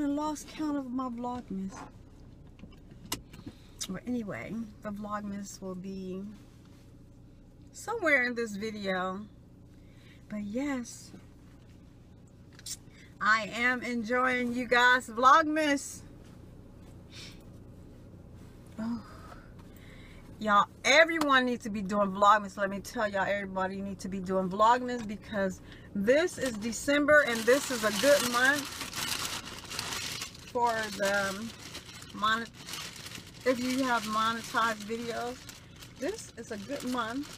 I lost count of my vlogmas. But anyway the vlogmas will be somewhere in this video. But yes I am enjoying you guys vlogmas. Oh y'all everyone needs to be doing vlogmas. Let me tell y'all everybody needs to be doing vlogmas because this is december and this is a good month for the if you have monetized videos this is a good month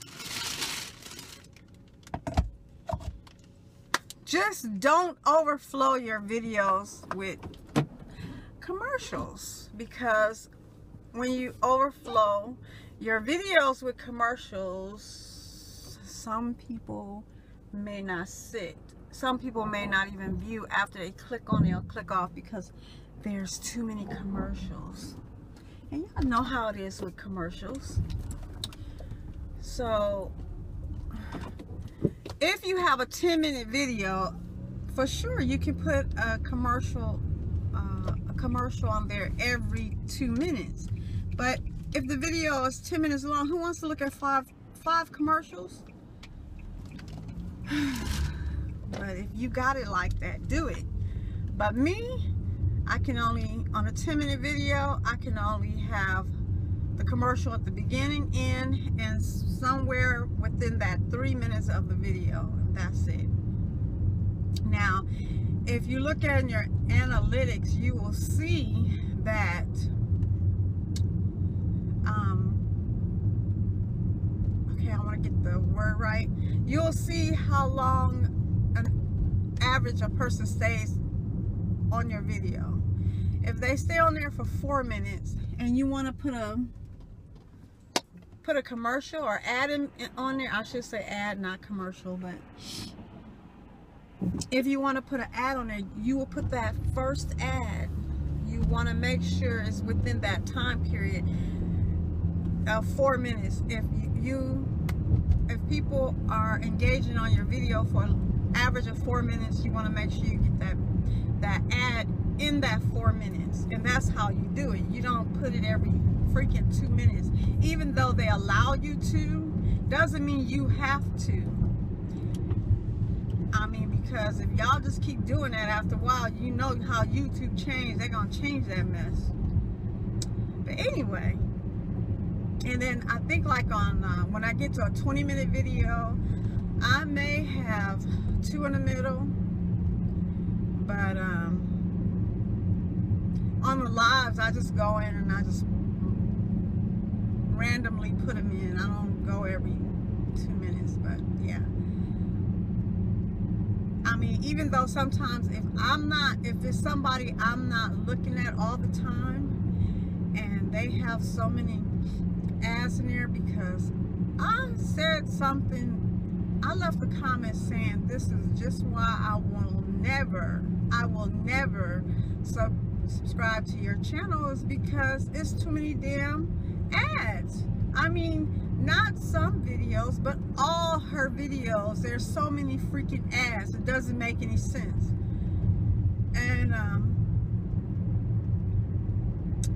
just don't overflow your videos with commercials because when you overflow your videos with commercials, some people may not sit. Some people may not even view after they click on it or click off because there's too many commercials. And y'all know how it is with commercials. So, if you have a 10 minute video, for sure you can put a commercial, uh, a commercial on there every two minutes. But if the video is 10 minutes long, who wants to look at five five commercials? but if you got it like that, do it. But me, I can only, on a 10 minute video, I can only have the commercial at the beginning, end, and somewhere within that three minutes of the video. That's it. Now, if you look at your analytics, you will see that um, okay, I want to get the word right. You'll see how long an average a person stays on your video. If they stay on there for four minutes and you want to put a put a commercial or ad in, on there, I should say ad, not commercial, but if you want to put an ad on there, you will put that first ad. You want to make sure it's within that time period of four minutes. If you, if people are engaging on your video for an average of four minutes, you want to make sure you get that that ad in that four minutes, and that's how you do it. You don't put it every freaking two minutes, even though they allow you to. Doesn't mean you have to. I mean, because if y'all just keep doing that after a while, you know how YouTube changed. They're gonna change that mess. But anyway, and then I think like on uh, when I get to a 20 minute video I may have two in the middle but um, the lives I just go in and I just randomly put them in I don't go every two minutes but yeah I mean even though sometimes if I'm not if it's somebody I'm not looking at all the time and they have so many ass in there because I said something. I left a comment saying this is just why I will never, I will never sub subscribe to your channel is because it's too many damn ads. I mean, not some videos, but all her videos. There's so many freaking ads. It doesn't make any sense. And um,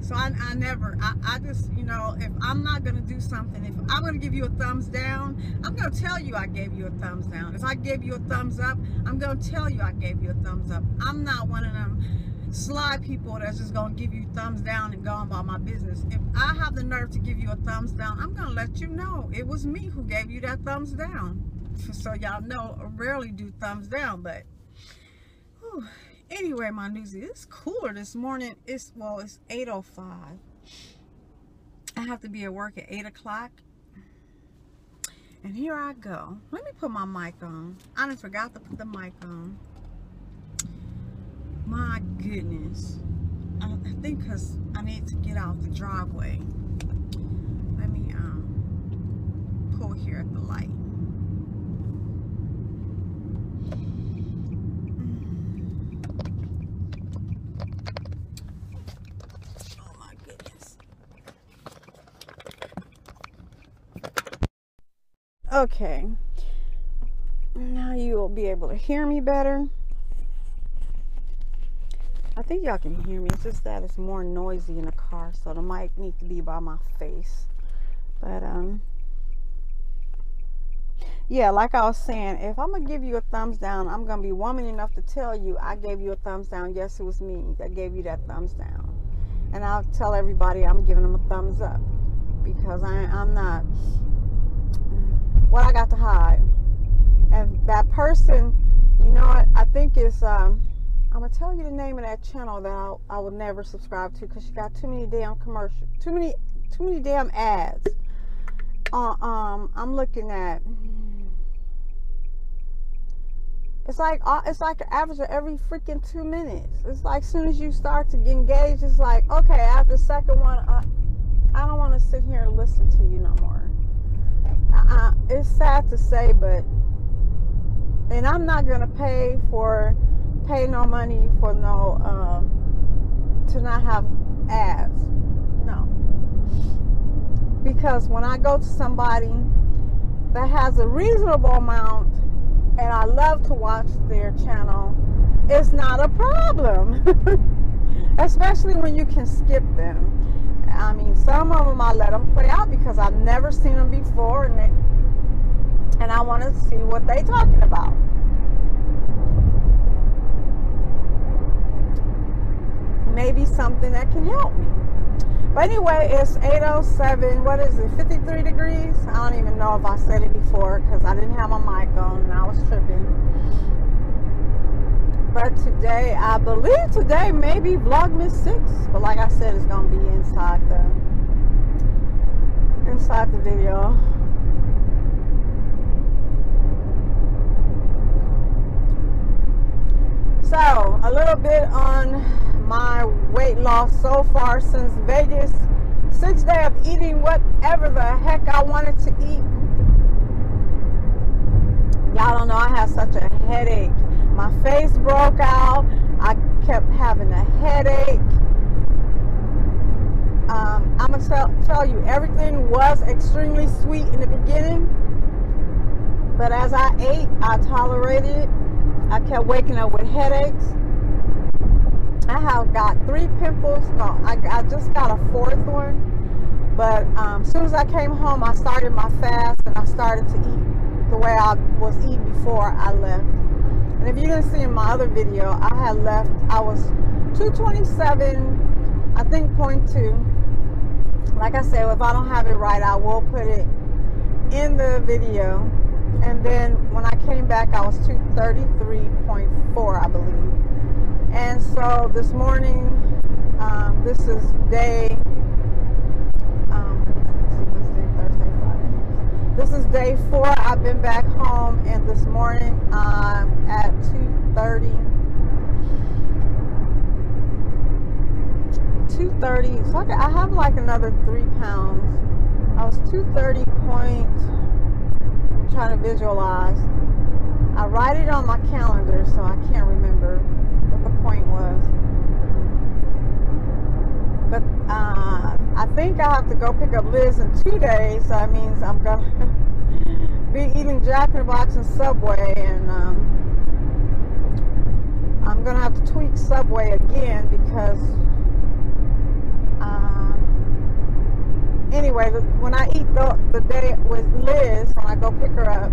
so I, I never, I, I just, you know, if I'm not going to do something, if I'm going to give you a thumbs down, I'm going to tell you I gave you a thumbs down. If I gave you a thumbs up, I'm going to tell you I gave you a thumbs up. I'm not one of them sly people that's just going to give you thumbs down and go on about my business. If I have the nerve to give you a thumbs down, I'm going to let you know it was me who gave you that thumbs down. So y'all know I rarely do thumbs down, but whew, anyway my newsie it's cooler this morning. It's well it's 805 i have to be at work at 8 o'clock. And here i go. Let me put my mic on. I just forgot to put the mic on. My goodness. I, think because i need to get out the driveway. Let me um pull here at the light Okay. Now you will be able to hear me better. I think y'all can hear me. It's just that it's more noisy in the car, so the mic needs to be by my face. But um yeah, like I was saying, if I'm gonna give you a thumbs down, I'm gonna be woman enough to tell you I gave you a thumbs down. Yes, it was me that gave you that thumbs down, and I'll tell everybody I'm giving them a thumbs up because I, I'm not what I got to hide. And that person, you know what? I think is um, I'm gonna tell you the name of that channel that I, I would never subscribe to because she got too many damn commercials, too many, too many damn ads. Uh, um, I'm looking at. It's like uh, it's like an average of every freaking two minutes. It's like as soon as you start to get engaged, it's like okay. After the second one, I don't want to sit here and listen to you no more. Uh, it's sad to say, but and I'm not gonna pay for pay no money for no um, to not have ads. No, because when I go to somebody that has a reasonable amount and I love to watch their channel, it's not a problem. Especially when you can skip them. I mean, some of them I let them play out because I've never seen them before, and they, and I want to see what they talking about. Maybe something that can help me. But anyway, it's 807. What is it? 53 degrees? I don't even know if I said it before because I didn't have my mic on and I was tripping. I believe today maybe Vlogmas 6. But like I said, it's going to be inside the inside the video. So, a little bit on my weight loss so far since Vegas. Six day of eating whatever the heck I wanted to eat. Y'all don't know I have such a headache my face broke out. I kept having a headache. Um, I'm gonna tell, tell you, everything was extremely sweet in the beginning, but as I ate, I tolerated it. I kept waking up with headaches. I have got three pimples. No, I, I just got a fourth one. But um, as soon as I came home, I started my fast and I started to eat the way I was eating before I left. And if you didn't see in my other video, I had left, I was 227, I think point two. Like I said, if I don't have it right, I will put it in the video. And then when I came back, I was 233.4, I believe. And so this morning, um, this is day This is day four. I've been back home, and this morning um, at 2:30, 2:30. So I, I have like another three pounds. I was 230 point. I'm trying to visualize. I write it on my calendar, so I can't remember what the point was. But uh, I think I have to go pick up Liz in two days. So that means I'm gonna be eating Jack in the Box and Subway, and um, I'm gonna have to tweak Subway again because. Um, anyway, when I eat the, the day with Liz, when I go pick her up,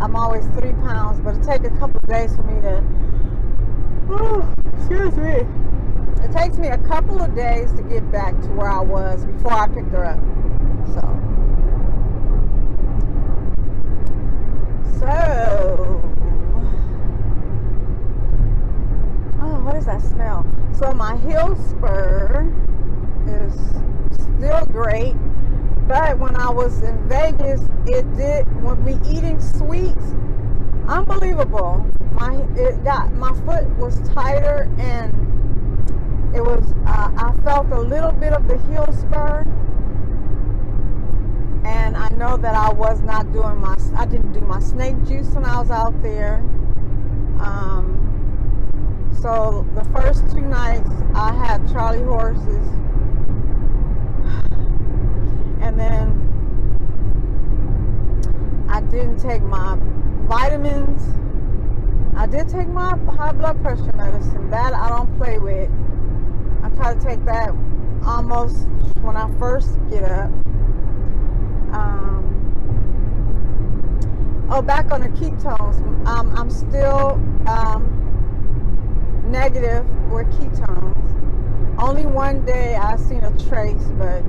I'm always three pounds, but it takes a couple of days for me to. Oh, excuse me it takes me a couple of days to get back to where I was before I picked her up. So, so, oh, what is that smell? So my heel spur is still great, but when I was in Vegas, it did when we eating sweets, unbelievable. My it got my foot was tighter and it was uh, I felt a little bit of the heel spur and I know that I was not doing my I didn't do my snake juice when I was out there um, so the first two nights I had Charlie horses and then I didn't take my vitamins I did take my high blood pressure medicine. That I don't play with. I try to take that almost when I first get up. Um, oh, back on the ketones. Um, I'm still um, negative with ketones. Only one day I've seen a trace, but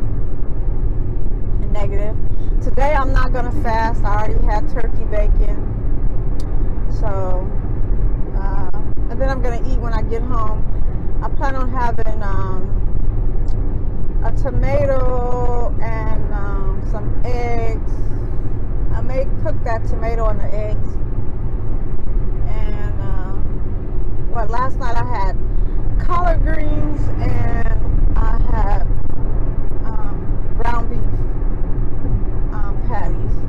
negative. Today I'm not gonna fast. I already had turkey bacon. So, uh, and then I'm gonna eat when I get home. I plan on having um, a tomato and um, some eggs. I may cook that tomato and the eggs. And uh, what? Last night I had collard greens and I had um, ground beef um, patties.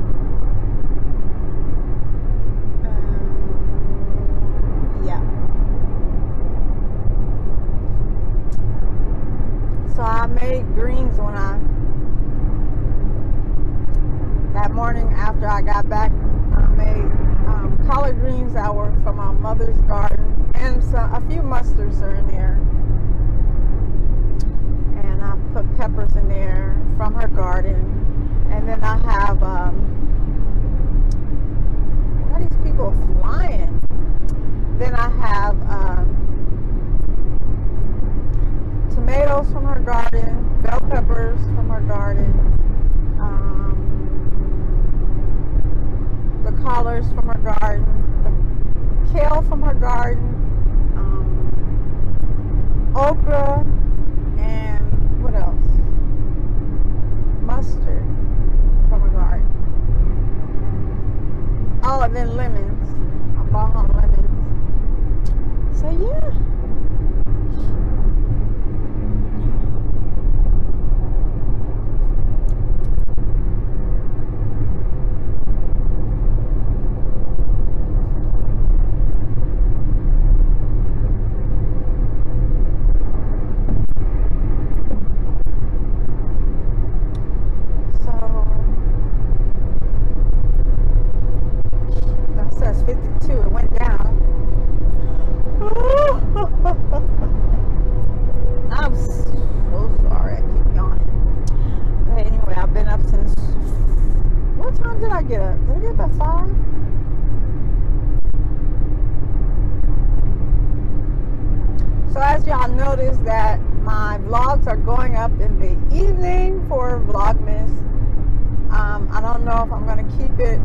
Don't know if I'm gonna keep it.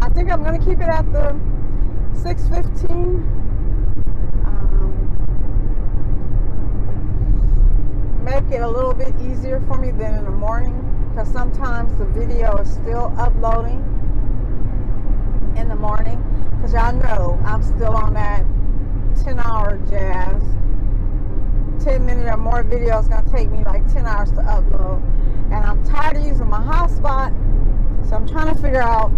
I think I'm gonna keep it at the 6:15. Um, make it a little bit easier for me than in the morning because sometimes the video is still uploading in the morning because y'all know I'm still on that 10 hour jazz 10 minute or more video is going to take me like 10 hours to upload and I'm tired of using my hotspot so I'm trying to figure out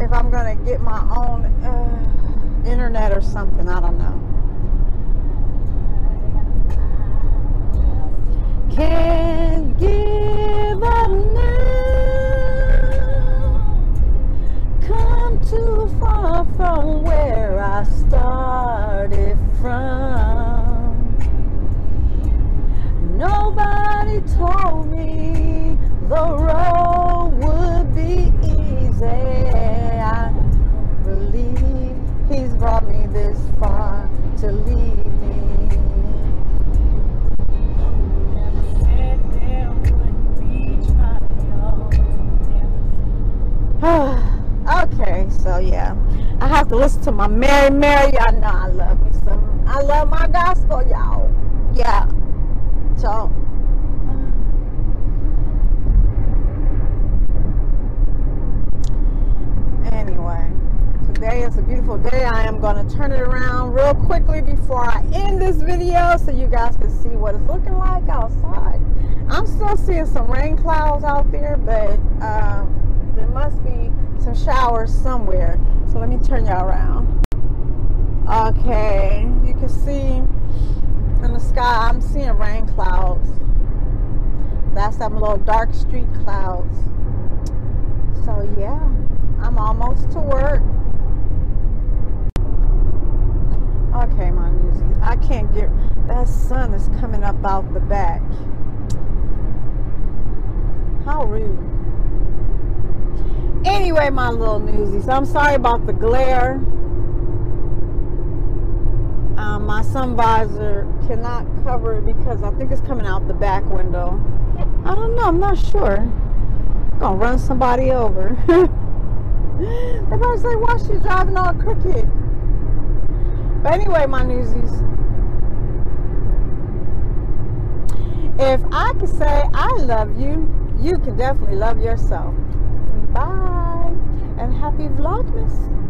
if I'm going to get my own uh, internet or something I don't know. Can't okay, so yeah. I have to listen to my Mary Mary. Y'all know I love me some. I love my gospel, y'all. Yeah. So. Anyway, today is a beautiful day. I am going to turn it around real quickly before I end this video so you guys can see what it's looking like outside. I'm still seeing some rain clouds out there, but um, there must be some showers somewhere. So let me turn y'all around. Okay, you can see in the sky, I'm seeing rain clouds. That's some little dark street clouds. So yeah, I'm almost to work. Okay, my music. I can't get that sun is coming up out the back. How rude. Anyway, my little newsies, I'm sorry about the glare. Um, my sun visor cannot cover it because I think it's coming out the back window. I don't know, I'm not sure. I'm gonna run somebody over. Gonna say, why she driving all crooked? But anyway, my newsies. If I could say I love you, you can definitely love yourself. Bye. And happy Vlogmas.